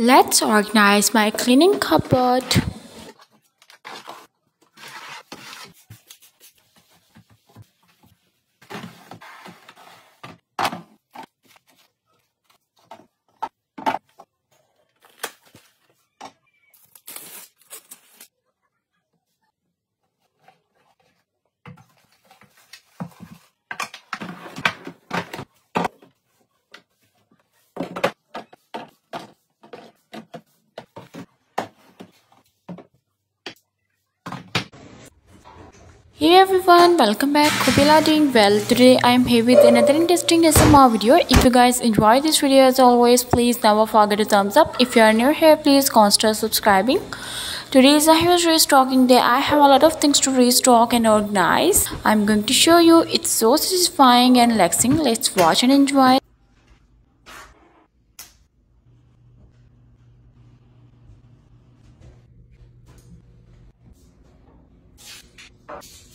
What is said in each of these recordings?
Let's organize my cleaning cupboard. Hey everyone, welcome back. Hope you are doing well. Today I am here with another interesting ASMR video. If you guys enjoy this video as always, please never forget to thumbs up. If you are new here, please consider subscribing. Today is a huge restocking day. I have a lot of things to restock and organize. I'm going to show you. It's so satisfying and relaxing. Let's watch and enjoy. again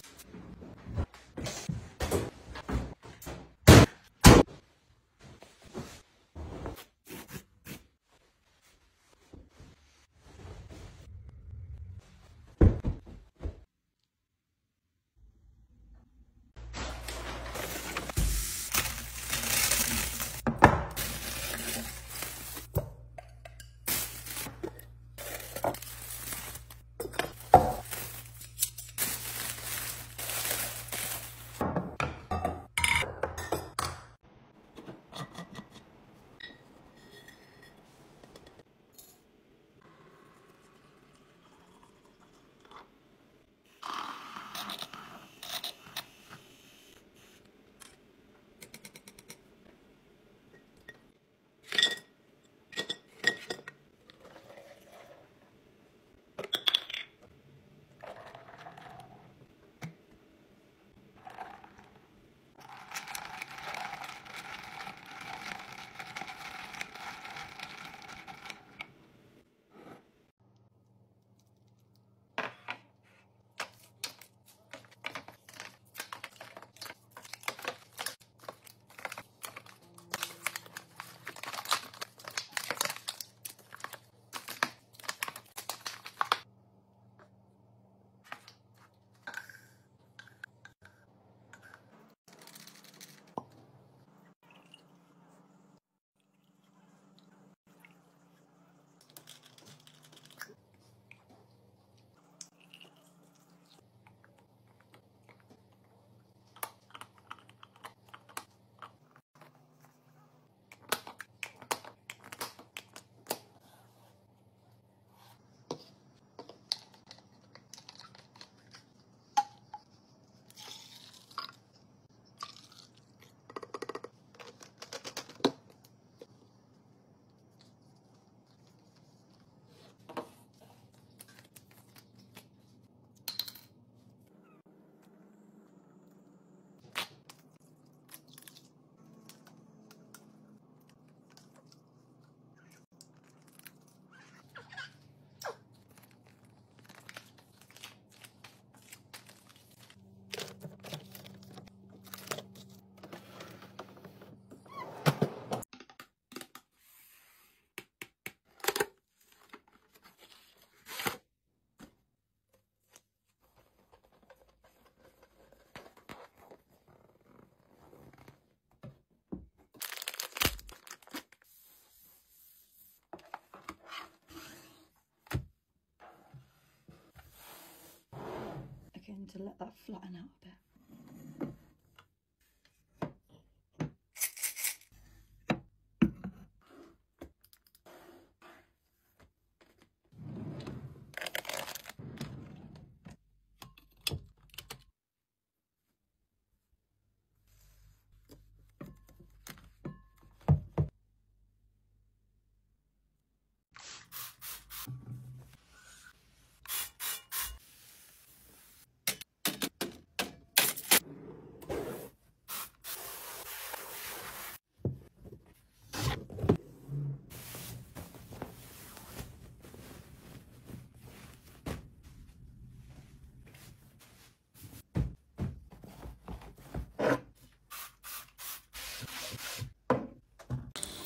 to let that flatten out a bit.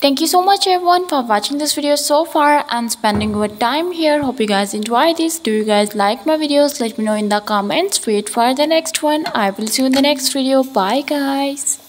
Thank you so much everyone for watching this video so far and spending your time here. Hope you guys enjoy this. Do you guys like my videos? Let me know in the comments. Wait for the next one. I will see you in the next video. Bye guys.